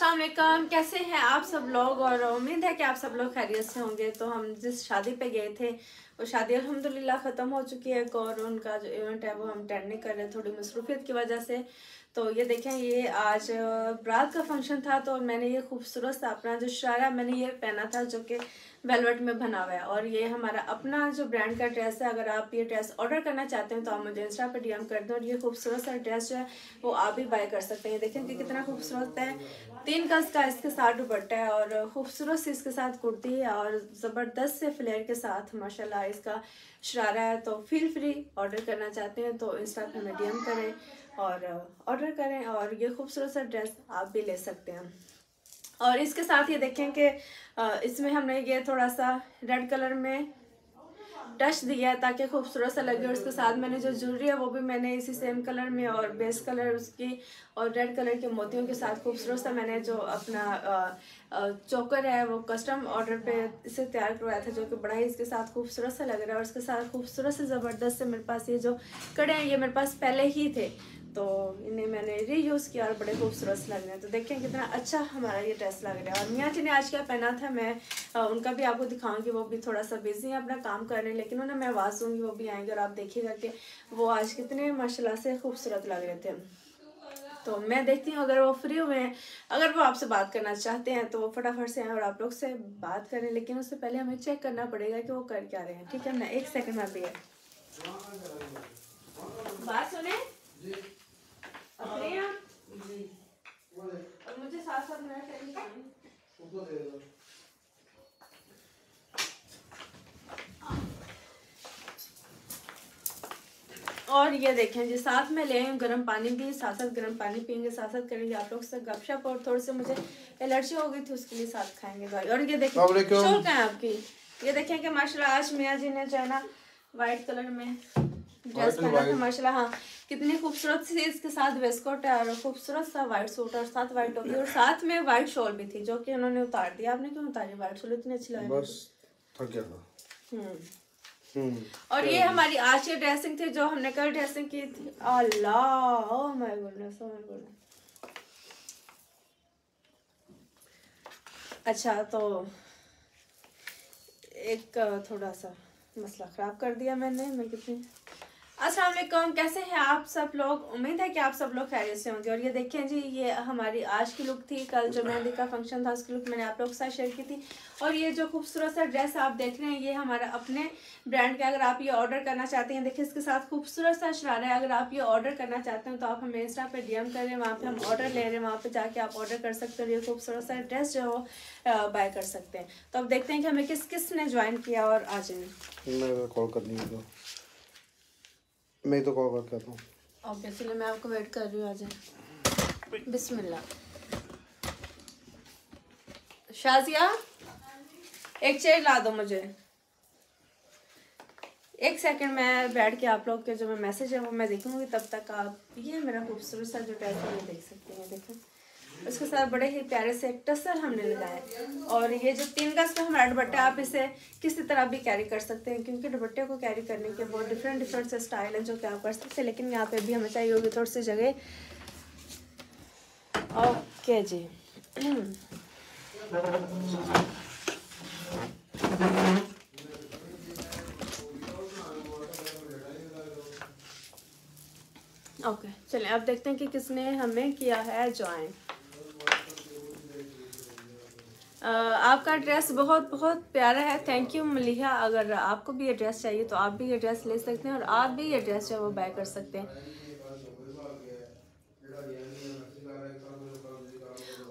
अस्सलाम कैसे हैं आप सब लोग? और उम्मीद है कि आप सब लोग खैरियत से होंगे। तो हम जिस शादी पे गए थे, वो शादी अल्हम्दुलिल्लाह ख़त्म हो चुकी है, और उनका जो इवेंट है वो हम अटेंड नहीं कर रहे, थोड़ी मसरूफियत की वजह से। तो ये देखें, ये आज रात का फ़ंक्शन था तो मैंने ये खूबसूरत सा अपना जो शारा मैंने ये पहना था, जो कि वेलवेट में बना हुआ है और ये हमारा अपना जो ब्रांड का ड्रेस है, अगर आप ये ड्रेस ऑर्डर करना चाहते हैं तो आप मुझे इंस्टा पर डीएम कर दें और ये खूबसूरत सा ड्रेस जो है, वो आप भी बाय कर सकते हैं। देखें कि कितना खूबसूरत है। तीन गज का इसके साथ दुपट्टा है और खूबसूरत सी इसके साथ कुर्ती है और ज़बरदस्त से फ्लेयर के साथ, माशाल्लाह, इसका शरारा है। तो फील फ्री ऑर्डर करना चाहते हैं तो इंस्टा पर डी करें और ऑर्डर करें और ये खूबसूरत सा ड्रेस आप भी ले सकते हैं। और इसके साथ ये देखें कि इसमें हमने ये थोड़ा सा रेड कलर में टच दिया है ताकि खूबसूरत सा लगे और उसके साथ मैंने जो ज्वेलरी है वो भी मैंने इसी सेम कलर में और बेस कलर उसकी और रेड कलर के मोतियों के साथ खूबसूरत सा मैंने जो अपना चोकर है वो कस्टम ऑर्डर पे इसे तैयार करवाया था जो कि बड़ा ही इसके साथ खूबसूरत सा लग रहा है और उसके साथ खूबसूरत से ज़बरदस्त से मेरे पास ये जो कड़े हैं, ये मेरे पास पहले ही थे। तो इन्हें मैंने रीयूज़ किया और बड़े खूबसूरत लग रहे हैं। तो देखें कितना अच्छा हमारा ये ड्रेस लग रहा है। और मियाँ जी ने आज क्या पहना था मैं आ, उनका भी आपको दिखाऊँगी। वो भी थोड़ा सा बिज़ी है अपना काम कर रहे हैं लेकिन उन्हें मैं आवाज़ दूँगी वो भी आएँगे और आप देखिएगा कि वो आज कितने माशाला से खूबसूरत लग रहे थे। तो मैं देखती हूँ अगर वो फ्री हुए हैं अगर वो आपसे बात करना चाहते हैं तो वो फटाफट से आए और आप लोग से बात करें लेकिन उससे पहले हमें चेक करना पड़ेगा कि वो कर क्या रहे हैं। ठीक है ना एक सेकंड में भी है बात सुने और मुझे साथ साथ मेरा और ये देखें जी साथ में ले आए गर्म पानी भी साथ साथ गर्म पानी पियेंगे साथ साथ करेंगे। आप लोग से गपशप और थोड़ी से मुझे एलर्जी हो गई थी उसके लिए साथ खाएँगे भाई। और ये देखें शोर का है आपकी? ये देखें कि माशाल्लाह आज मियाँ जी ने जो है ना वाइट कलर में ड्रेस पहना था माशाल्लाह हाँ। कितनी खूबसूरत सी इसके साथ वेस्कोट है और खूबसूरत सा व्हाइट सूट और साथ व्हाइट टोपी और साथ में व्हाइट शॉल भी थी जो कि उन्होंने उतार दिया। आपने क्यों उतारी व्हाइट शॉल इतनी अच्छी लगी बस थक गया था। हम्म। और ये हमारी आज की ड्रेसिंग थी जो हमने कल ड्रेसिंग की थी। अल्लाह oh my goodness oh my goodness अच्छा तो एक थोड़ा सा मसला ख़राब कर दिया मैंने मैं कितनी अस्सलाम वालेकुम कैसे हैं आप सब लोग? उम्मीद है कि आप सब लोग खैरियत से होंगे। और ये देखें जी, ये हमारी आज की लुक थी। कल जो मेहंदी का फ़ंक्शन था, उसकी लुक मैंने आप लोग के साथ शेयर की थी। और ये जो खूबसूरत सा ड्रेस आप देख रहे हैं, ये हमारा अपने ब्रांड का अगर आप ये ऑर्डर करना चाहते हैं, देखिए इसके साथ खूबसूरत सा शरारा है। अगर आप ये ऑर्डर करना चाहते हैं तो आप हमें इंस्टा पर डीएम करें वहाँ पर हम ऑर्डर ले रहे हैं। वहाँ पर जाके आप ऑर्डर कर सकते हैं ये खूबसूरत सा ड्रेस जो है बाय कर सकते हैं। तो अब देखते हैं कि हमें किस किस ने ज्वाइन किया और आ जाए है मैं तो कॉल करता हूँ। ऑब्वियसली मैं आपको वेट कर रही हूँ आज बिस्मिल्लाह। शाजिया, एक चेयर ला दो मुझे। एक सेकंड मैं बैठ के आप लोग के जो मैं मैसेज है, वो मैं देखूँगी तब तक आप, ये मेरा खूबसूरत सा जो टैग है, देख सकते हैं, देखें। उसके साथ बड़े ही प्यारे से टसर हमने लगाए और ये जो तीन गज का हमारा दुपट्टा आप इसे किसी तरह भी कैरी कर सकते हैं क्योंकि दुपट्टे को कैरी करने के बहुत डिफरेंट डिफरेंट से स्टाइल है जो कि आप कर सकते हैं लेकिन यहाँ पे भी हमें चाहिए होगी थोड़ी सी जगह। ओके जी। ओके okay, चलिए अब देखते हैं कि किसने हमें किया है ज्वाइन। आपका ड्रेस बहुत बहुत प्यारा है। Thank you Maliha. अगर आपको भी ये ड्रेस चाहिए तो आप भी ये ड्रेस ले सकते हैं और आप भी ये ड्रेस जो है वो बाय कर सकते हैं।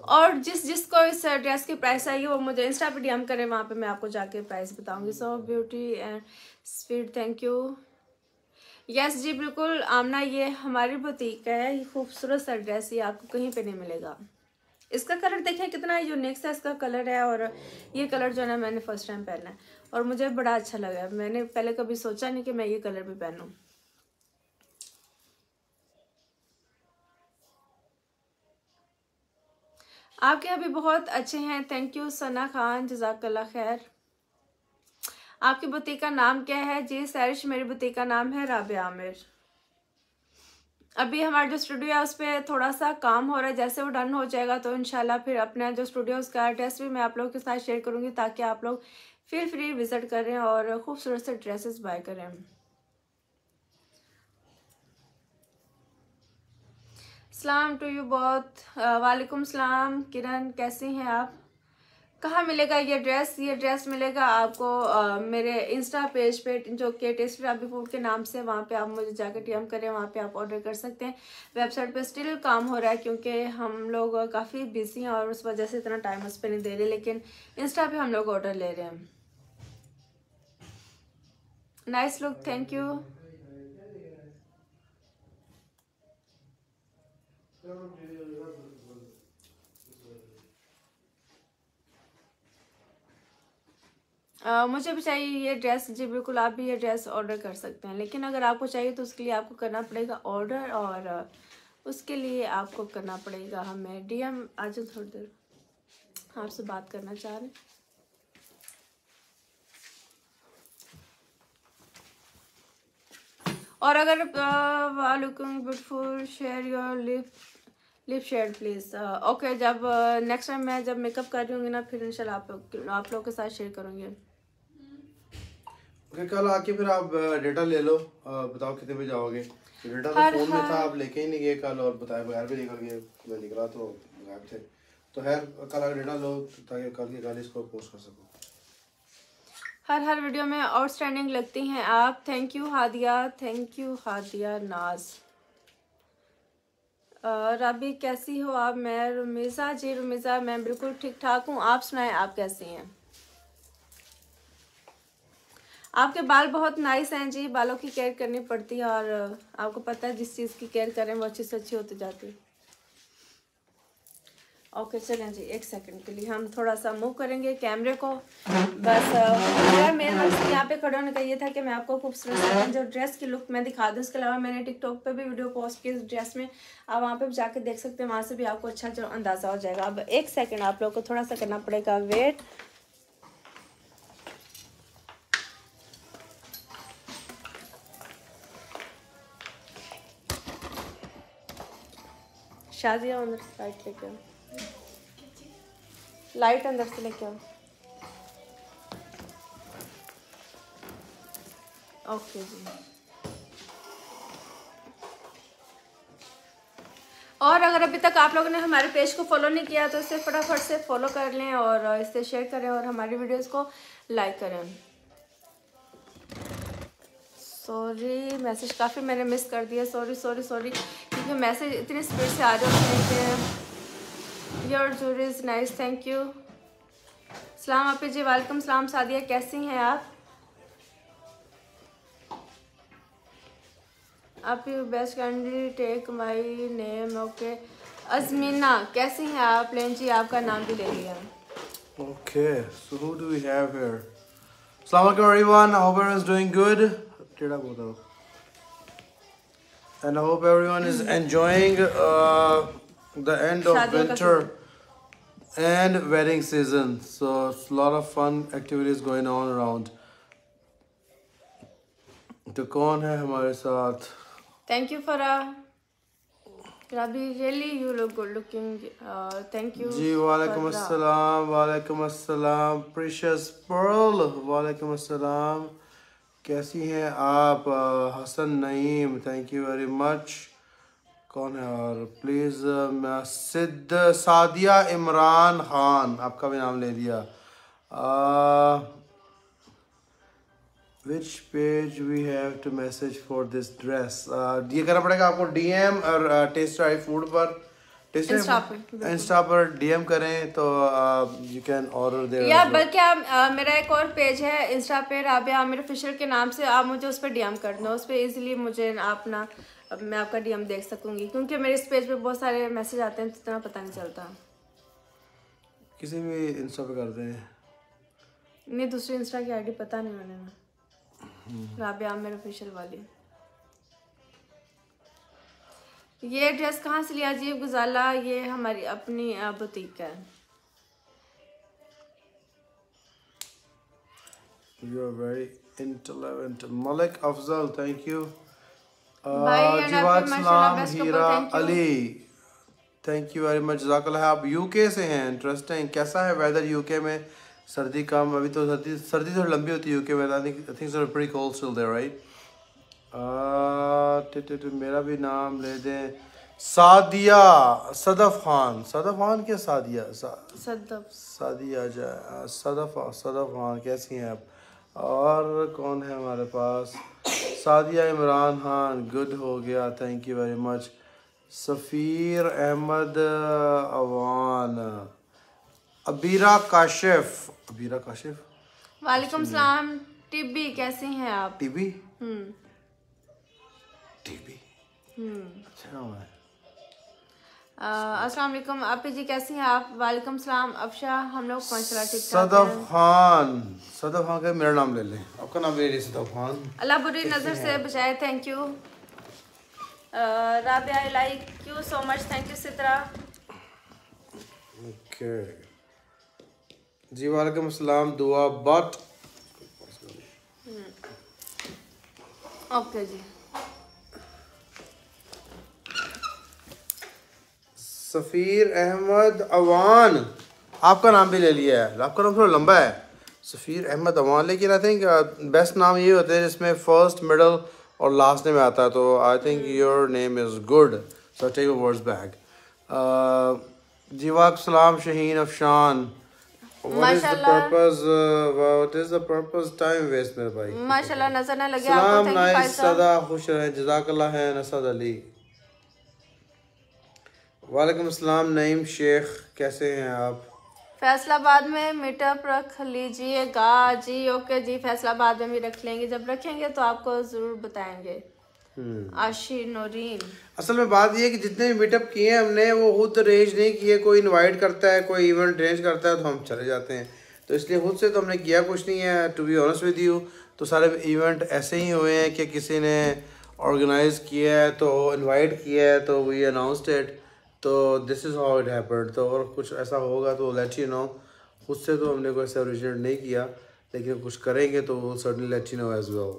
और जिस जिसको इस ड्रेस की प्राइस चाहिए, वो मुझे इंस्टा पे डीएम करें, वहाँ पे मैं आपको जाके प्राइस बताऊँगी। So beauty and speed thank you yes जी, बिल्कुल। आमना, ये हमारी बुटीक है। ये खूबसूरत सा ड्रेस ये आपको कहीं पे नहीं मिलेगा। इसका कलर देखें कितना यूनिक सा इसका कलर है और ये कलर जो है ना मैंने फ़र्स्ट टाइम पहना है। और मुझे बड़ा अच्छा लगा। मैंने पहले कभी सोचा नहीं कि मैं ये कलर भी पहनूं। आपके अभी बहुत अच्छे हैं। थैंक यू सना खान, जजाकल्ला खैर। आपकी बुती का नाम क्या है? जी, सैरिश, मेरी बुती का नाम है राबिया आमिर। अभी हमारा जो स्टूडियो है, उस पर थोड़ा सा काम हो रहा है, जैसे वो डन हो जाएगा तो इनशाला फिर अपना जो स्टूडियो उसका एड्रेस भी मैं आप लोगों के साथ शेयर करूँगी, ताकि आप लोग फील फ्री विज़िट करें और खूबसूरत से ड्रेसेस बाय करें। सलाम टू यू बहुत वालेकुम सलाम किरण कैसी हैं आप? कहाँ मिलेगा ये ड्रेस ये ड्रेस मिलेगा आपको आ, मेरे इंस्टा पेज पे जो के टेस्ट अभी फ़ूड के नाम से वहाँ पे आप मुझे जाकर टी करें वहाँ पे आप ऑर्डर कर सकते हैं। वेबसाइट पे स्टिल काम हो रहा है क्योंकि हम लोग काफ़ी बिज़ी हैं और उस वजह से इतना टाइम उस पर नहीं दे रहे लेकिन इंस्टा पे हम लोग ऑर्डर ले रहे हैं। नाइस लुक थैंक यू मुझे भी चाहिए ये ड्रेस जी बिल्कुल, आप भी ये ड्रेस ऑर्डर कर सकते हैं। लेकिन अगर आपको चाहिए तो उसके लिए आपको करना पड़ेगा ऑर्डर और उसके लिए आपको करना पड़ेगा हमें डीएम आज थोड़ी देर। आपसे बात करना चाह रहे हैं। और अगर looking beautiful share your lip lip share please okay जब नेक्स्ट टाइम मैं जब मेकअप कर रही हूँ ना, फिर इंशाल्लाह आप लोग, आप लोगों के साथ शेयर करूँगी। ओके कल आके फिर आप डेटा ले लो। बताओ कितने बजे जाओगे डेटा तो फ़ोन में था आप लेके ही नहीं गए कल और बताए बगैर भी निकल गए मैं निकला तो गायब थे। तो है कल आगे डेटा लो ताकि कल के कल इसको पोस्ट कर सको। हर हर वीडियो में आउटस्टैंडिंग लगती हैं आप। Thank you Hadiya. Thank you Hadiya Naaz. Rabi कैसी हो आप? मैं रुमिज़ा जी रुमिज़ा मैं बिल्कुल ठीक ठाक हूँ। आप सुनाएँ आप कैसी हैं? आपके बाल बहुत नाइस हैं जी, बालों की केयर करनी पड़ती है और आपको पता है जिस चीज़ की केयर करें वो अच्छी से अच्छी होती जाती है। ओके चलें जी, एक सेकंड के लिए हम थोड़ा सा मूव करेंगे कैमरे को। बस मेरा मेन यहाँ पे खड़े होने का ये था कि मैं आपको खूबसूरत जो ड्रेस की लुक मैं दिखा दूँ, उसके अलावा मैंने टिकटॉक पे भी वीडियो पोस्ट की ड्रेस में। आप वहाँ पे जाके देख सकते हैं, वहाँ से भी आपको अच्छा जो अंदाज़ा हो जाएगा। अब एक सेकेंड आप लोग को थोड़ा सा करना पड़ेगा वेट शादिया अंदर से लाइट लेके आओ लाइट अंदर से लेके आओ ओके जी और अगर अभी तक आप लोगों ने हमारे पेज को फॉलो नहीं किया तो इसे फटाफट से फॉलो कर लें और इसे शेयर करें और हमारी वीडियोस को लाइक करें। सॉरी मैसेज काफ़ी मैंने मिस कर दिया। सॉरी सॉरी सॉरी क्योंकि मैसेज इतनी स्पीड से आ रहे होते हैं कि योर जूर इज़ नाइस थैंक यू सलाम आप जी वालेकुम सलाम सादिया कैसी हैं आप आप you best candy take my name okay Ajmina कैसी हैं आप लेन जी आपका नाम भी ले लिया okay so who do we have here अस्सलाम वालेकुम everyone I hope everyone is doing good टेढ़ा बोल and I hope everyone is enjoying uh, the end of winter and wedding season. So it's a lot of fun activities going on around. तो कौन है हमारे साथ thank you Farah Rabi, really you look good looking. Uh, thank you. जी वालेकुम अस्सलाम वालेकुम अस्सलाम precious Perl वालेकुम अस्सलाम कैसी हैं आप? Hasan Naeem thank you very much कौन है और? प्लीज़ सिद्ध सादिया इमरान खान, आपका भी नाम ले दिया which page we have to message for this dress ये करना पड़ेगा आपको डीएम और टेस्ट आई फ़ूड पर। इंस्टा पर डीएम करें तो यू कैन ऑर्डर दे या बल्कि आप मेरा एक और पेज है इंस्टा पे राबिया आमिर ऑफिशियल के नाम से आप मुझे उस पर डीएम कर दो उस पर इजीली मुझे आप ना मैं आपका डीएम देख सकूँगी क्योंकि मेरे इस पेज पे बहुत सारे मैसेज आते हैं तो इतना पता नहीं चलता। किसी भी इंस्टा पे करते हैं नहीं दूसरी इंस्टा की आईडी पता नहीं मैंने। हम्म। राबिया आमिर ऑफिशियल वाली। ये ड्रेस कहाँ से लिया? जी गुजाला ये हमारी अपनी बुटीक है। You are very intelligent. Malik Afzal, thank you. जीवाद सलाम Heera Ali thank you very much जजाकल्लाह आप यूके से हैं. इंटरेस्टिंग कैसा है वेदर यूके में? सर्दी कम अभी तो सर्दी सर्दी थोड़ी लंबी होती है यूके में. I think I think so pretty cold still there right टे, मेरा भी नाम ले दें। सादिया सदफ खान। सदफ खान क्या सादिया? सा, सादिया जा सदफ सदफ खान कैसी हैं आप? और कौन है हमारे पास? सादिया इमरान खान गुड हो गया thank you very much Safeer Ahmed Awan. Abeera Kashif. Abeera Kashif? वालेकुम सलाम। टिब्बी कैसे हैं आप? टीबी? हम्म। टीबी हम्म। अच्छा नाम है अस्सलाम वालेकुम आपी जी कैसी हैं आप? वालेकुम सलाम अफशा हम लोग माशाल्लाह ठीक सदफ खान सदफ खान का मेरा नाम ले लें। आपका नाम ले सदफ खान। अल्लाह बुरी नज़र से बचाए thank you Rabia like you so much thank you Sitra. Okay. जी वालेकुम अस्सलाम दुआ बट। ओके जी। सफ़ीर अहमद अवान। आपका नाम भी ले लिया है। आपका नाम थोड़ा लंबा है। सफ़ीर अहमद अवान। लेकिन आई थिंक बेस्ट नाम ये होते हैं जिसमें फ़र्स्ट मिडल और लास्ट नेम आता है। तो I think your name is good so take words back जीवाक सलाम Shaheen Afshan. What is the माशाल्लाह। purpose? Uh, what is the purpose? Time waste मेरे भाई. माशाल्लाह नज़र न लगे आपको। सलाम थैंक यू नाइस सदा खुश रहें। जजाकल्लाह है नसद अली। वालेकुम अस्सलाम नईम शेख कैसे हैं आप? फैसलाबाद में मीटअप रख लीजिएगा जी ओके जी फैसलाबाद में भी रख लेंगे। जब रखेंगे तो आपको ज़रूर बताएँगे। हम्म। आशी नौरीन। असल में बात ये है कि जितने भी मीटअप किए हैं हमने वो खुद अरेंज नहीं किए कोई इनवाइट करता है कोई इवेंट अरेंज करता है तो हम चले जाते हैं। तो इसलिए खुद से तो हमने किया कुछ नहीं है to be honest with you तो सारे इवेंट ऐसे ही हुए हैं कि किसी ने ऑर्गेनाइज किया है तो इनवाइट किया है तो वी अनाउंसड इट तो this is how it happened तो और कुछ ऐसा होगा तो लेट यू नो खुद से तो हमने कोई ऐसा ओरिजिनेट नहीं किया लेकिन कुछ करेंगे तो वो certainly let you know as well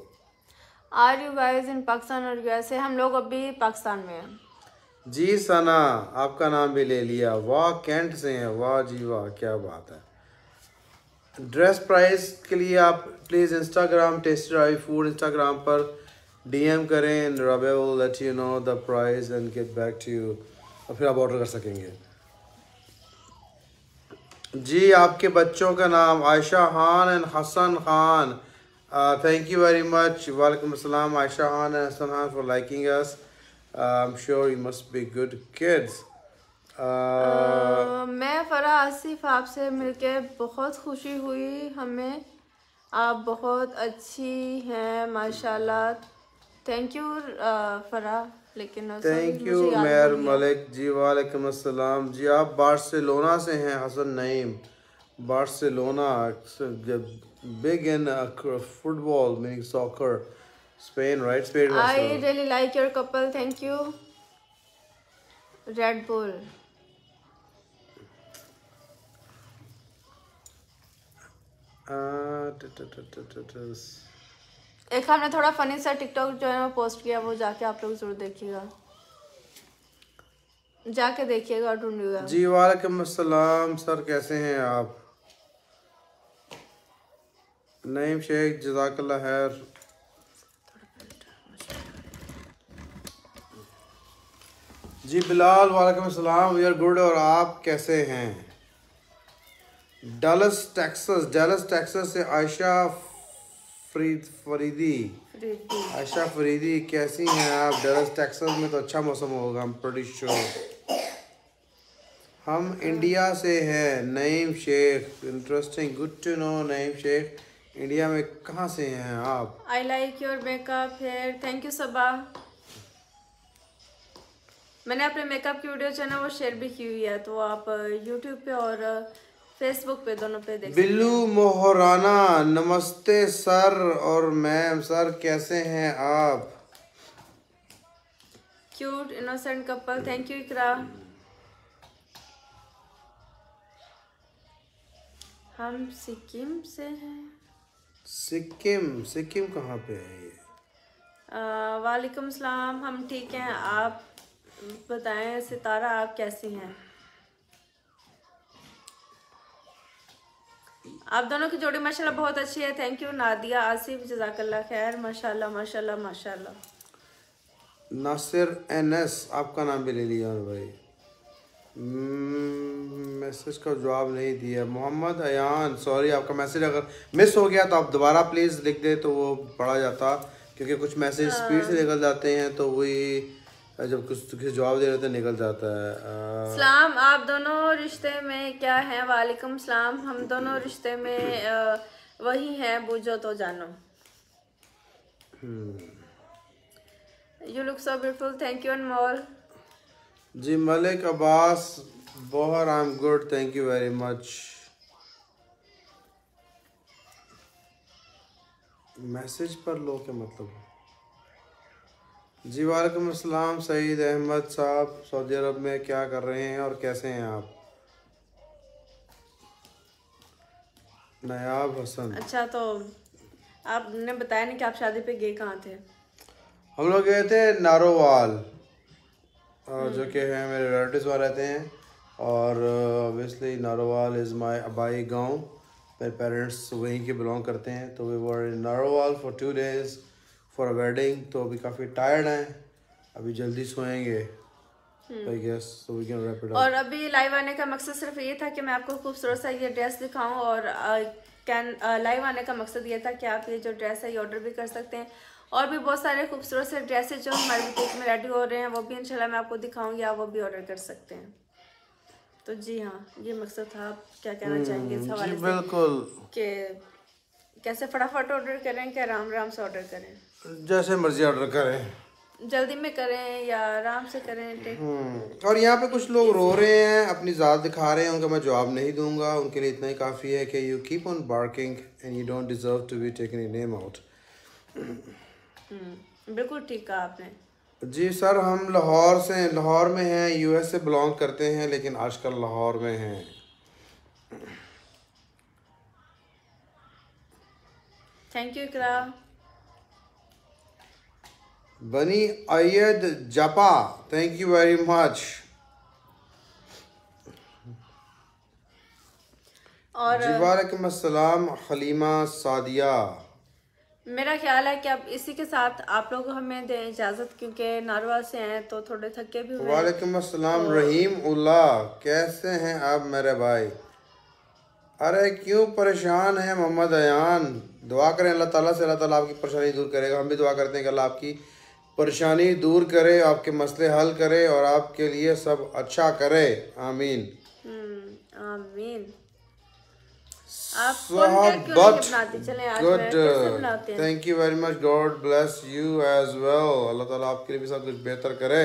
are you guys in Pakistan और यूएसए हम लोग अभी पाकिस्तान में हैं। जी सना आपका नाम भी ले लिया। वाह कैंट से हैं। वाह जी वाह क्या बात है। ड्रेस प्राइस के लिए आप please Instagram tasty rai food Instagram पर डीएम करें रबे will let you know the price and get back to you और फिर आप ऑर्डर कर सकेंगे। जी आपके बच्चों का नाम Ayesha Khan and Hasan Khan. Thank you very much वालेकुम अस्सलाम Ayesha Khan and Hasan Khan for liking us I am sure you must be good kids मैं फरा आसिफ आपसे मिलके बहुत खुशी हुई। हमें आप बहुत अच्छी हैं माशाल्लाह। थैंक यू फरा लेकिन थैंक यू मेयर मलिक जी वालेकुम अस्सलाम जी आप बार्सिलोना से हैं Hasan Naeem Barcelona big in football meaning soccer Spain right Spain I really like your couple. Thank you. Red Bull. एक हमने थोड़ा फनी सा टिकटॉक जो है ना पोस्ट किया, वो जाके आप लोग ज़रूर देखिएगा। जाके देखिएगा ढूंढिएगा। जी, वालेकुम अस्सलाम, सर कैसे हैं आप? नईम शेख जजाकल्ला खैर। जी, बिलाल, वालेकुम अस्सलाम वी आर गुड और आप कैसे हैं? डलस टेक्सास डलस टेक्सास से आयशा फरीद। फरीदी। आयशा फरीदी कैसी हैं आप? डलस टेक्सास में तो अच्छा मौसम होगा हम प्रीटी श्योर हम इंडिया से हैं Naeem Shaikh. Interesting good to know Naeem Shaikh. India में कहाँ से हैं आप? I like your makeup hair thank you Saba मैंने अपने मेकअप की वीडियो जो है ना वो शेयर भी की हुई है तो आप यूट्यूब पे और फेसबुक पे दोनों पे देख बिल्लू मोहराना नमस्ते सर और मैम। सर कैसे हैं आप? Cute innocent couple thank you Iqra हम सिक्किम से हैं। सिक्किम सिक्किम कहाँ पे है ये? वालेकुम सलाम हम ठीक हैं। आप बताएँ सितारा आप कैसी हैं? आप दोनों की जोड़ी माशाल्लाह बहुत अच्छी है। थैंक यू नादिया आसिफ जजाकल्ला खैर। माशाल्लाह माशाल्लाह माशाल्लाह। नासिर एन एस आपका नाम भी ले लिया भाई। मैसेज का जवाब नहीं दिया। मोहम्मद अयान सॉरी आपका मैसेज अगर मिस हो गया तो आप दोबारा प्लीज़ लिख दे तो वो पढ़ा जाता क्योंकि कुछ मैसेज स्पीड से निकल जाते हैं तो वही जब कुछ किसी जवाब दे रहे तो निकल जाता है। आ, सलाम आप दोनों रिश्ते में क्या हैं? वालेकुम सलाम हम दोनों रिश्ते में अ, वही हैं बूझो तो जानो। You look so beautiful thank you Anmol ji Malik Abbas Bohar I am good thank you very much message पर लो क्या मतलब? जी वालेकुम अस्सलाम सईद अहमद साहब सऊदी अरब में क्या कर रहे हैं और कैसे हैं आप? नयाब हसन। अच्छा तो आपने बताया नहीं कि आप शादी पे गए कहाँ थे? हम लोग गए थे नारोवाल जो कि है मेरे रिलेटिव्स वहाँ रहते हैं। और ऑब्वियसली नारोवाल इज़ माय अबाई गाँव। मेरे पेरेंट्स वहीं के बिलोंग करते हैं तो we were in Narowal for two days for a wedding तो अभी काफ़ी टायर्ड हैं। अभी जल्दी सोएँगे। I guess so we can wrap it और अभी लाइव आने का मकसद सिर्फ़ ये था कि मैं आपको खूबसूरत सा ये ड्रेस दिखाऊँ और कैन लाइव आने का मकसद ये था कि आप ये जो ड्रेस है ये ऑर्डर भी कर सकते हैं। और भी बहुत सारे खूबसूरत से ड्रेसेस जो हमारे बुटीक में रेडी हो रहे हैं वो भी इंशाल्लाह मैं आपको दिखाऊँगी आप वो भी ऑर्डर कर सकते हैं। तो जी हाँ ये मकसद था। आप क्या कहना चाहेंगे इस हवाले से? बिल्कुल। कि कैसे फटाफट ऑर्डर करें क्या आराम आराम से ऑर्डर करें? जैसे मर्ज़ी ऑर्डर करें। जल्दी में करें या आराम से करें हम्म, और यहाँ पे कुछ लोग रो रहे हैं अपनी ज़ात दिखा रहे हैं उनका मैं जवाब नहीं दूँगा। उनके लिए इतना ही काफ़ी है कि you keep on barking and you don't deserve to be taken name out बिल्कुल ठीक कहा आपने। जी सर हम लाहौर से लाहौर में हैं यूएस से बिलोंग करते हैं लेकिन आजकल लाहौर में हैं। थैंक यू इकरा बनी अयद जपा। थैंक यू वेरी मच और वालेकुम अस्सलाम सादिया। मेरा ख्याल है कि अब इसी के साथ आप लोग हमें दें इजाज़त क्योंकि नारवा से हैं तो थोड़े थके भी हुए हैं। वालेकुम अस्सलाम रहीम उल्लाह कैसे हैं आप मेरे भाई? अरे क्यों परेशान हैं मोहम्मद अयान? दुआ करें अल्लाह ताला से अल्लाह ताला आपकी परेशानी दूर करेगा हम भी दुआ करते हैं कि अल्लाह आपकी परेशानी दूर करे आपके मसले हल करे और आपके लिए सब अच्छा करे। आमीन। हम्म, आमीन। Good thank you very much God bless you as well अल्लाह ताला आपके लिए भी सब कुछ बेहतर करे।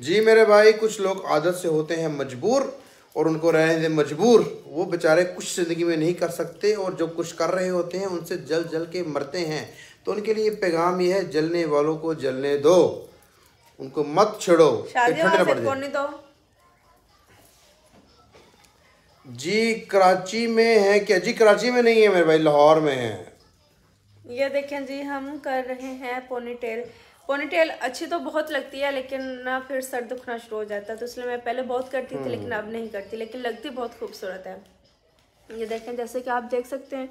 जी मेरे भाई कुछ लोग आदत से होते हैं मजबूर और उनको रहने दे मजबूर। वो बेचारे कुछ ज़िंदगी में नहीं कर सकते और जो कुछ कर रहे होते हैं उनसे जल जल के मरते हैं। तो उनके लिए पैगाम ये है जलने वालों को जलने दो। उनको मत छेड़ो ठंड पड़ जाए दो जी कराची में है क्या? जी कराची में नहीं है मेरे भाई लाहौर में है। ये देखें जी हम कर रहे हैं पोनीटेल पोनीटेल अच्छी तो बहुत लगती है लेकिन ना फिर सर दुखना शुरू हो जाता है। तो इसलिए मैं पहले बहुत करती थी लेकिन अब नहीं करती लेकिन लगती बहुत खूबसूरत है। ये देखें जैसे कि आप देख सकते हैं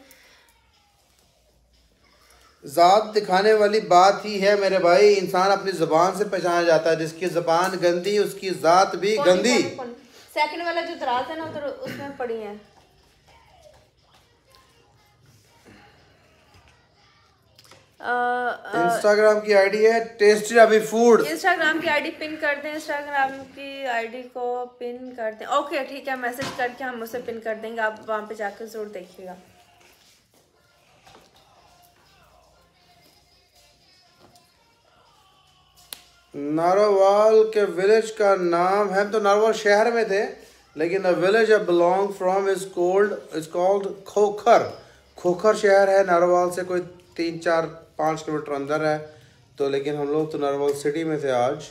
जात दिखाने वाली बात ही है मेरे भाई। इंसान अपनी जबान से पहचाना जाता है जिसकी जबान गंदी उसकी जात भी गंदी। सेकंड वाला जो दराज है ना उधर उसमें पड़ी है। इंस्टाग्राम की आईडी है टेस्टी अभी फ़ूड इंस्टाग्राम की आईडी पिन कर दें इंस्टाग्राम की आईडी को पिन कर दें। ओके ठीक है मैसेज करके हम उसे पिन कर देंगे। आप वहाँ पे जाकर ज़रूर देखिएगा। नारोवाल के विलेज का नाम है तो नारोवाल शहर में थे लेकिन the village I belong from is cold is called Khokhar Khokhar शहर है नारोवाल से कोई तीन चार पाँच किलोमीटर अंदर है तो लेकिन हम लोग तो नारोवाल सिटी में थे आज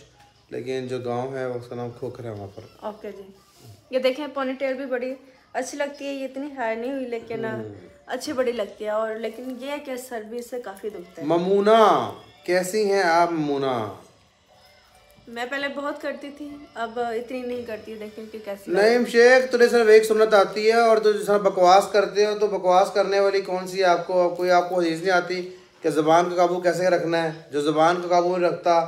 लेकिन जो गाँव है उसका नाम खोखर है वहाँ पर। ओके जी। ये देखें पोनीटेल भी बड़ी अच्छी लगती है ये इतनी हाई नहीं हुई लेकिन अच्छी बड़ी लगती है और लेकिन ये है कि सर भी इससे काफ़ी दुखता है। ममूना कैसी हैं आप मुना मैं पहले बहुत करती थी अब इतनी नहीं करती देखें कि कैसी नईम शेख तुझे सिर्फ़ एक सुन्नत आती है और तुझे सिर्फ़ बकवास करते हो तो बकवास करने वाली कौन सी आपको कोई आपको हदीस नहीं आती कि ज़बान का काबू कैसे रखना है? जो ज़बान का काबू नहीं रखता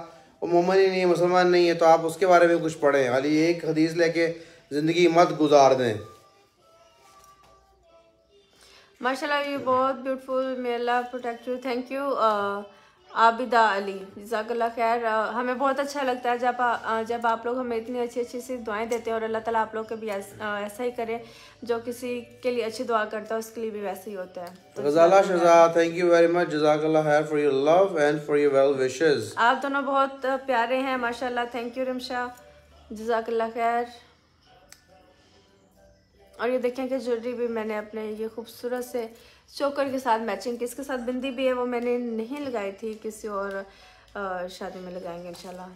वो मोमन ही नहीं है मुसलमान नहीं है तो आप उसके बारे में कुछ पढ़ें। खाली एक हदीस लेके ज़िंदगी मत गुजार दें। माशाल्लाह यू बहुत beautiful may Allah protect you thank you Abida Ali जजाकल्ला खैर हमें बहुत अच्छा लगता है जब आ, जब आप लोग हमें इतनी अच्छी अच्छी सी दुआएँ देते हैं और अल्लाह ताला आप लोग के भी ऐस, ऐसा ही करे जो किसी के लिए अच्छी दुआ करता है उसके लिए भी वैसे ही होता है। तो Ghazala Shahzad thank you very much जजाकल्ला खैर for your love and for your well wishes आप दोनों बहुत प्यारे हैं माशाल्लाह थैंक यू रिमशा जजाकल्ला खैर। और ये देखें कि ज्वेलरी भी मैंने अपने ये खूबसूरत से चोकर के साथ मैचिंग की इसके साथ? बिंदी भी है वो मैंने नहीं लगाई थी किसी और शादी में लगाएँगे इंशाल्लाह।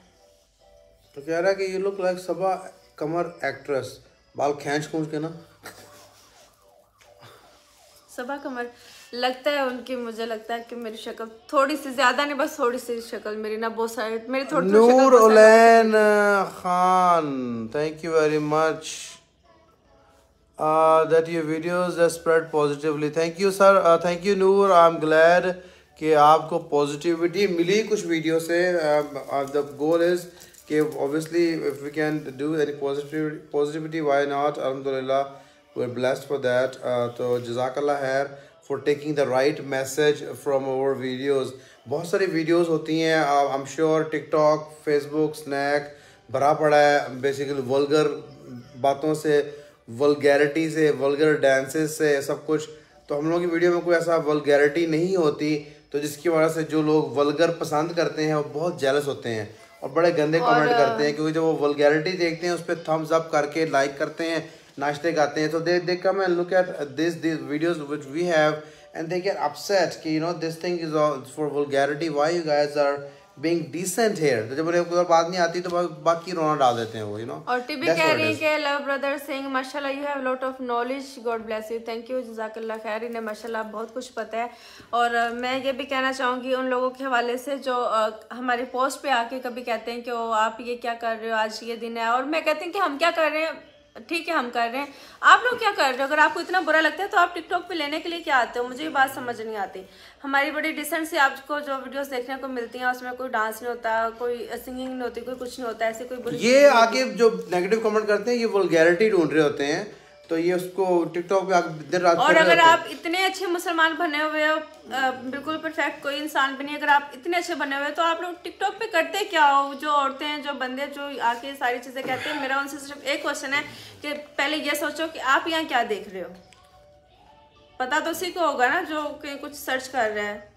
तो कह रहा है कि you look like Saba Qamar actress बाल खींच खूंच के ना। सबा कमर लगता है उनकी मुझे लगता है कि मेरी शक्ल थोड़ी सी ज़्यादा नहीं बस थोड़ी सी शक्ल मेरी ना बहुत सारी मेरी थोड़ी Noor Ulain Khan thank you very much that that videos videos are spread positively. Thank you, sir. Uh, thank you, Noor. I'm कि आपको पॉजिटिविटी मिली कुछ वीडियो से द गोल इज़ कि obviously if we can do any positive positivity why not अलहमद we blessed for that तो जजाकल्ला हैर for taking the right message from our videos बहुत सारी videos होती हैं I am sure TikTok Facebook Snack भरा पड़ा है बेसिकली वर्गर बातों से वल्गैरिटी से वलगर डांसेस से सब कुछ। तो हम लोगों की वीडियो में कोई ऐसा वलगैरिटी नहीं होती तो जिसकी वजह से जो लोग वलगर पसंद करते हैं वो बहुत जेलस होते हैं और बड़े गंदे कमेंट करते हैं क्योंकि जब वो वलगैरिटी देखते हैं उस पर थम्स अप करके लाइक करते हैं नाश्ते गाते हैं। तो they they come and look at this this videos which we have and they get upset कि you know this thing is for vulgarity why you guys are being decent here तो जब उन्हें कोई और बात नहीं आती तो बाकी रोना डाल देते हैं वो यू नो और टीबी कह रही है लव ब्रदर सिंह माशाल्लाह you have lot of knowledge God bless you thank you जजाकल्ला खैर इन्हें माशाल्लाह बहुत कुछ पता है. और मैं ये भी कहना चाहूँगी उन लोगों के हवाले से जो हमारी पोस्ट पे आके कभी कहते हैं कि ओ आप ये क्या कर रहे हो? आज ये दिन है। और मैं कहती हूँ कि हम क्या कर रहे हैं? ठीक है हम कर रहे हैं। आप लोग क्या कर रहे हो? अगर आपको इतना बुरा लगता है तो आप टिकटॉक पे लेने के लिए क्या आते हो? मुझे ये बात समझ नहीं आती। हमारी बड़ी डिसेंट से आपको जो वीडियोस देखने को मिलती हैं उसमें कोई डांस नहीं होता कोई सिंगिंग नहीं होती कोई कुछ नहीं होता ऐसे कोई ये आगे जो नेगेटिव कमेंट करते हैं ये वल्गैरिटी ढूंढ रहे होते हैं। तो ये उसको टिकटॉक पे दिन रात और अगर आप इतने अच्छे मुसलमान बने हुए हो बिल्कुल परफेक्ट कोई इंसान भी नहीं अगर आप इतने अच्छे बने हुए हो तो आप लोग टिकटॉक पे करते क्या हो? जो औरतें हैं जो बंदे जो आके सारी चीज़ें कहते हैं मेरा उनसे सिर्फ़ एक क्वेश्चन है कि पहले ये सोचो कि आप यहाँ क्या देख रहे हो? पता तो उसी को होगा ना जो कुछ सर्च कर रहा है।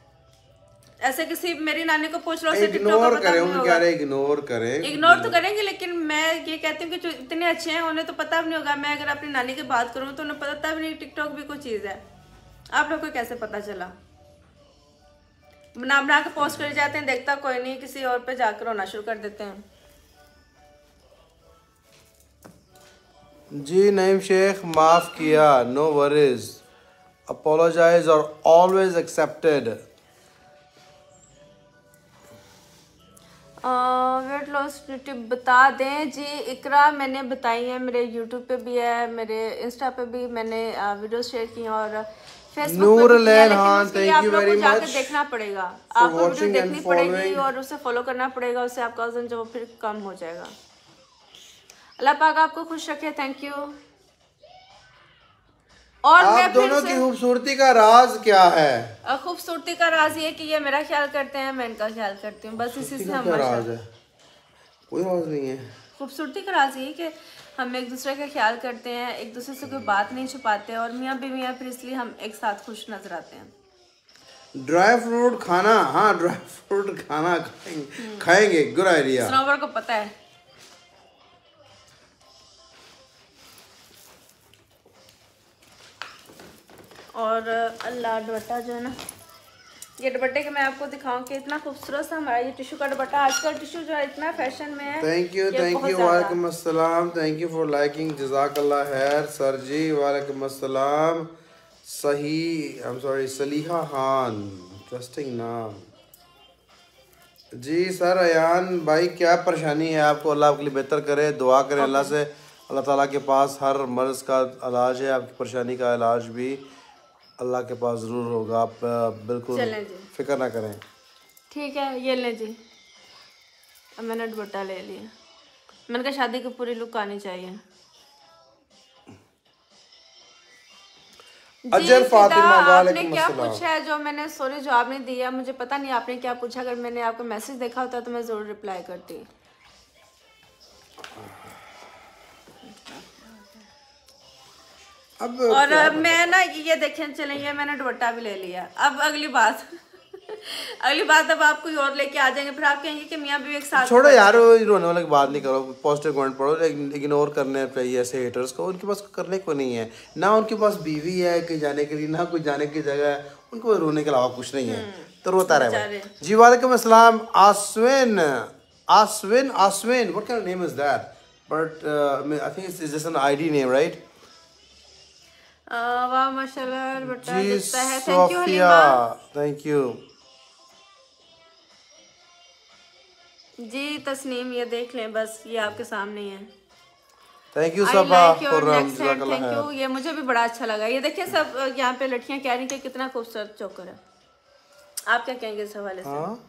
ऐसे किसी मेरी नानी को पूछ लो इग्नोर करें नहीं उन होगा। रहे इग्नोर करें। इग्नोर तो करेंगे लेकिन मैं ये कहती हूँ कि जो इतने अच्छे हैं उन्हें तो पता भी नहीं होगा। मैं अगर अपनी नानी की बात करूँ तो उन्हें पता भी नहीं टिकटॉक भी कोई चीज़ है। आप लोग को कैसे पता चला? बना बना के पोस्ट कर जाते हैं देखता कोई नहीं किसी और पे जाकर रोना शुरू कर देते हैं। जी नईम शेख माफ़ किया नो वरीज अपोलोजाइज और always accepted weight loss tip बता दें। जी इकरा मैंने बताई है मेरे यूट्यूब पे भी है मेरे इंस्टा पे भी मैंने वीडियो शेयर की हैं और फेसबुक पे भी है, लैन thank आप लोग को जाकर देखना पड़ेगा। आपको वीडियो देखनी पड़ेगी और उसे फॉलो करना पड़ेगा उससे आपका वज़न जो फिर कम हो जाएगा। अल्लाह पाक आपको खुश रखे। थैंक यू और आप दोनों की खूबसूरती का राज क्या है? खूबसूरती का राज ये कि ये मेरा ख्याल करते हैं मैं इनका ख्याल करती हूँ। बस इसी से हमारा राज है? कोई राज नहीं है। खूबसूरती का राज ये कि हम एक दूसरे का ख्याल करते हैं एक दूसरे से कोई बात नहीं छुपाते और मियाँ बीवी हैं फिर इसलिए हम एक साथ खुश नज़र आते हैं। ड्राई फ्रूट खाना हाँ ड्राई फ्रूट खाना खाएँगे खाएँगे गुड आइडिया को पता है। और अल्लाह दुपट्टा जो है ना ये दुपट्टे के मैं आपको दिखाऊँ कि इतना खूबसूरत सा हमारा ये टिश्यू का दुपट्टा आजकल टिश्यू जो है इतना फ़ैशन में है थैंक यू थैंक यू वालेकुम अस्सलाम थैंक यू फॉर लाइकिंग जजाकल्ला खैर सर जी वालेकुम अस्सलाम सही I am sorry Saliha Khan interesting नाम। जी सर अयान भाई क्या परेशानी है आपको? अल्लाह आपके लिए बेहतर करे दुआ करें अल्लाह से अल्लाह ताला के पास हर मर्ज़ का इलाज है आपकी परेशानी का इलाज भी। अल्लाह के पास ज़रूर होगा। आप बिल्कुल फ़िक्र ना करें। ठीक है ये ले जी। अब मैंने दुपट्टा ले लिया। मैंने कहा शादी की पूरी लुक आनी चाहिए। अजर फातिमा आपने क्या पूछा है? जो मैंने सॉरी जवाब नहीं दिया मुझे पता नहीं आपने क्या पूछा। अगर मैंने आपका मैसेज देखा होता तो मैं ज़रूर रिप्लाई करती। अब और मैं ना ये देखें चलें ये मैंने दुपट्टा भी ले लिया। अब अगली बात। अगली बात अब आप कोई और लेके आ जाएँगे फिर आप कहेंगे कि मियाँ भी एक साथ छोड़ो यार रोने वाले की बात नहीं करो पॉजिटिव कमेंट पढ़ो इग्नोर करने चाहिए ऐसे हेटर्स को उनके पास करने को नहीं है। ना उनके पास बीवी है कहीं जाने के लिए ना कोई जाने की जगह है उनको रोने के अलावा कुछ नहीं है। तो रोता रहे जी वालेकुम अस्सलाम Aswin Aswin Aswin kind name is that but I think it's just an ID name right वाह माशाल्लाह जी है। Thank you Sofia Halima thank you जी तस्नीम ये देख लें बस ये आपके सामने है thank you Saba thank you ये मुझे भी बड़ा अच्छा लगा। ये देखिए सब यहाँ पे लड़कियाँ कह रही कि कितना खूबसूरत चोकर है। आप क्या कहेंगे इस हवाले से? हाँ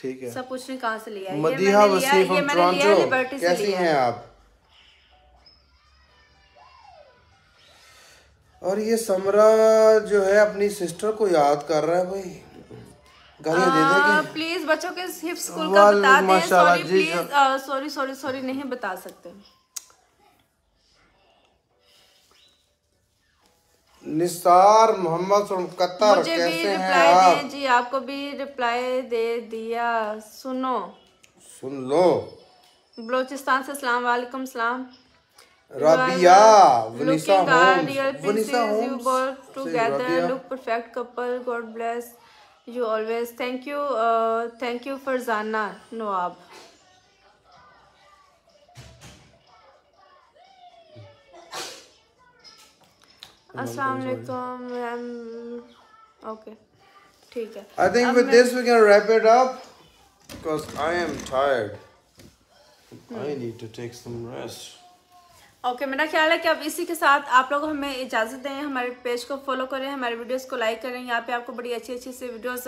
ठीक है। सब पूछ रही कहाँ से लिया है? ये मदीहा मैंने लिया ये फ्रॉम मैंने लिया लिबर्टी से लिया हैं। आप? और ये समरा जो है अपनी सिस्टर को याद कर रहा है भाई। गालियाँ दे देगी प्लीज़ बच्चों के हिप स्कूल का बता दें sorry please sorry sorry sorry नहीं बता सकते। निसार मोहम्मद कतर मुझे भी कैसे हैं रिप्लाई आप? जी आपको भी रिप्लाई दे दिया। सुनो। सुन लो। बलोचिस्तान से सलाम वालेकुम सलाम। Rabia Vanessa Looking our homes real Vanessa princess, you homes both से together Rabia look perfect couple. God bless you always. Thank you, uh, thank you Farzana Nawab. अस्सलाम वालेकुम मैम ओके ठीक है I think with this we can wrap it up because I am tired. I need to take some rest. Okay okay, मेरा ख्याल है कि अब इसी के साथ आप लोग हमें इजाज़त दें हमारे पेज को फॉलो करें हमारे वीडियोस को लाइक करें। यहाँ पे आपको बड़ी अच्छी अच्छी से वीडियोस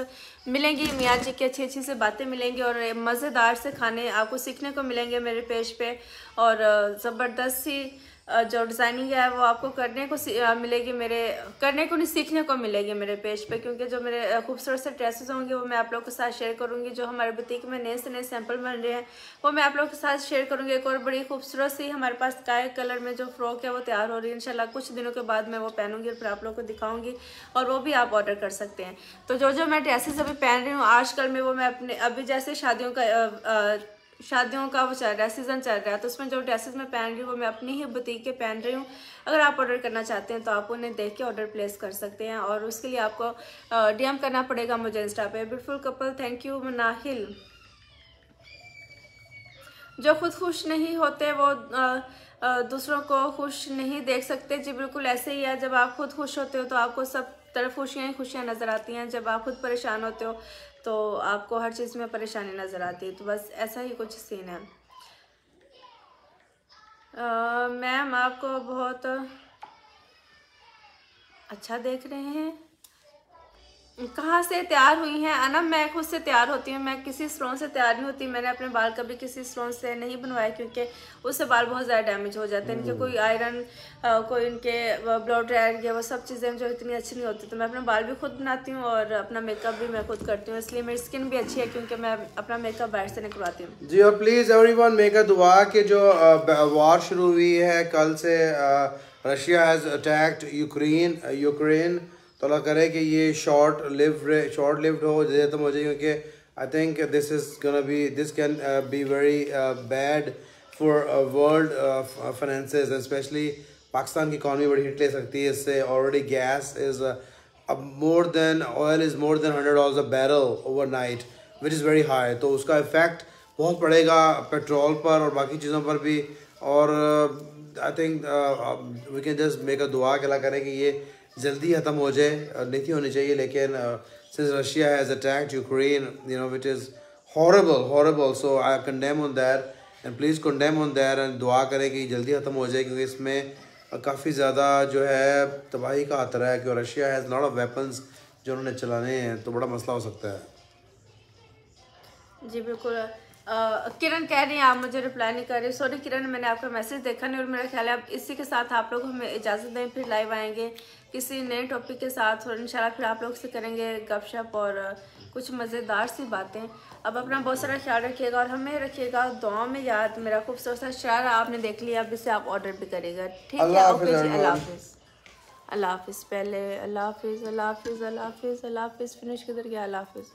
मिलेंगी। मियाँ जी की अच्छी अच्छी से बातें मिलेंगी और मज़ेदार से खाने आपको सीखने को मिलेंगे मेरे पेज पे। और ज़बरदस्त सी जो डिज़ाइनिंग है, वो आपको करने को मिलेगी मेरे, करने को नहीं, सीखने को मिलेगी मेरे पेज पे, क्योंकि जो मेरे खूबसूरत से ड्रेसेस होंगे, वो मैं आप लोगों के साथ शेयर करूँगी, जो हमारे बुटीक में नए से नए सैंपल बन रहे हैं, वो मैं आप लोगों के साथ शेयर करूँगी। एक और बड़ी खूबसूरत सी हमारे पास काय कलर में जो फ्रॉक है, वो तैयार हो रही है, इंशाल्लाह कुछ दिनों के बाद मैं वो पहनूँगी और फिर आप लोग को दिखाऊँगी, और वो भी आप ऑर्डर कर सकते हैं। तो जो जो मैं ड्रेसेस अभी पहन रही हूँ, आजकल में वो मैं अपने, अभी जैसे शादियों का शादियों का वो चल रहा है सीज़न चल रहा है तो उसमें जो ड्रेसेस मैं पहन रही हूँ, वो मैं अपनी ही बुटीक के पहन रही हूँ। अगर आप ऑर्डर करना चाहते हैं तो आप उन्हें देख के ऑर्डर प्लेस कर सकते हैं और उसके लिए आपको डीएम करना पड़ेगा मुझे इंस्टा पे। Beautiful couple thank you Manahil जो खुद खुश नहीं होते, वो दूसरों को खुश नहीं देख सकते। जी, बिल्कुल ऐसे ही है, जब आप खुद खुश होते हो तो आपको सब तरफ़ खुशियाँ ही खुशियाँ नज़र आती हैं। जब आप खुद परेशान होते हो तो आपको हर चीज़ में परेशानी नज़र आती है तो बस ऐसा ही कुछ सीन है। मैम आपको बहुत अच्छा देख रहे हैं। कहाँ से तैयार हुई हैं? अना मैं खुद से तैयार होती हूँ। मैं किसी स्टोन से तैयार नहीं होती। मैंने अपने बाल कभी किसी स्टोन से नहीं बनवाए क्योंकि उससे बाल बहुत ज़्यादा डैमेज हो जाते हैं। इनके कोई आयरन कोई इनके ब्लड ड्रायर या वो सब चीज़ें जो इतनी अच्छी नहीं होती। तो मैं अपने बाल भी खुद बनाती हूँ और अपना मेकअप भी मैं खुद करती हूँ। इसलिए मेरी स्किन भी अच्छी है क्योंकि मैं अपना मेकअप बाहर से निकलवाती हूँ। जी और प्लीज़ एवरीवन मेक अ दुआ कि जो वार शुरू हुई है कल से Russia has attacked Ukraine Ukraine तो अल्लाह करे कि ये शॉर्ट लिव शॉर्ट लिव्ड हो खत्म हो जाए क्योंकि I think this is gonna be this can be very bad for world finances specially Pakistan की इकानमी बड़ी हिट ले सकती है इससे। ऑलरेडी गैस इज़ अब more than oil is more than hundred dollar a barrel overnight which is very high तो उसका effect बहुत पड़ेगा पेट्रोल पर और बाकी चीज़ों पर भी। और I think we can just make a दुआ के करें कि ये जल्दी ख़त्म हो जाए uh, नहीं थी होनी चाहिए लेकिन since Russia has attacked Ukraine you know which is horrible horrible. So i condemn on that and please condemn on that and दुआ करें कि जल्दी ख़त्म हो जाए क्योंकि इसमें काफ़ी ज़्यादा जो है तबाही का खतरा है कि Russia has lot of weapons जो उन्होंने चलाने हैं तो बड़ा मसला हो सकता है। जी बिल्कुल। किरण कह रही हैं आप मुझे रिप्लाई नहीं कर रहे सॉरी किरण मैंने आपका मैसेज देखा नहीं और मेरा ख्याल है अब इसी के साथ आप लोग हमें इजाज़त दें फिर लाइव आएँगे किसी नए टॉपिक के साथ और इंशाल्लाह फिर आप लोग से करेंगे गपशप और कुछ मज़ेदार सी बातें। अब अपना बहुत सारा ख्याल रखिएगा और हमें रखिएगा दुआ में याद मेरा खूबसूरत सा शरारा आपने देख लिया अब इसे आप ऑर्डर भी करिएगा। ठीक है अल्लाह ओके जी अल्लाह हाफिज़। अल्लाह हाफिज़ पहले अल्लाह हाफिज़ अल्लाह हाफिज़ अल्लाह हाफिज़ अल्लाह हाफिज़ फिनिश किधर गया अल्लाह हाफिज़।